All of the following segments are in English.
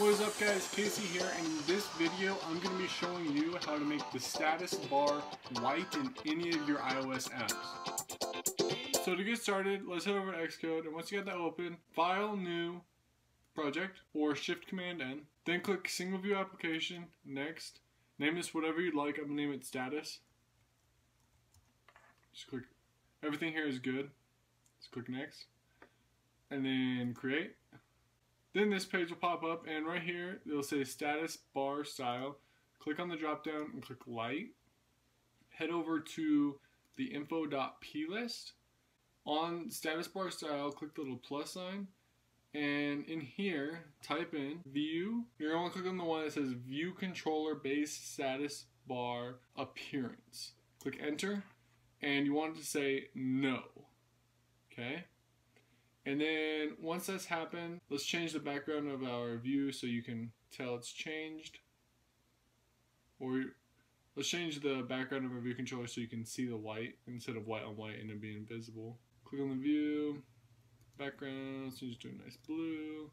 What is up guys, Casey here, and in this video I'm going to be showing you how to make the status bar white in any of your iOS apps. So to get started, let's head over to Xcode, and once you get that open, File, New, Project, or Shift Command N. Then click Single View Application, Next. Name this whatever you'd like, I'm going to name it Status. Just click, everything here is good. Just click Next. And then Create. Then this page will pop up and right here it'll say status bar style. Click on the drop down and click light. Head over to the info.plist. On status bar style, click the little plus sign. And in here, type in view. You're to click on the one that says view controller base status bar appearance. Click enter and you want to say no. And then once that's happened, let's change the background of our view so you can tell it's changed. Or let's change the background of our view controller so you can see the white instead of white on white and it being visible. Click on the view, background, change it to a nice blue.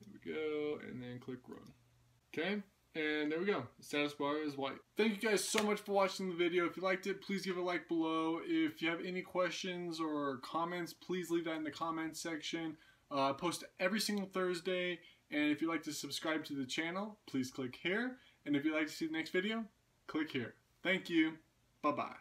There we go, and then click run. Okay? And there we go. Status bar is white. Thank you guys so much for watching the video. If you liked it, please give a like below. If you have any questions or comments, please leave that in the comments section. Uh, post every single Thursday. And if you'd like to subscribe to the channel, please click here. And if you'd like to see the next video, click here. Thank you. Bye-bye.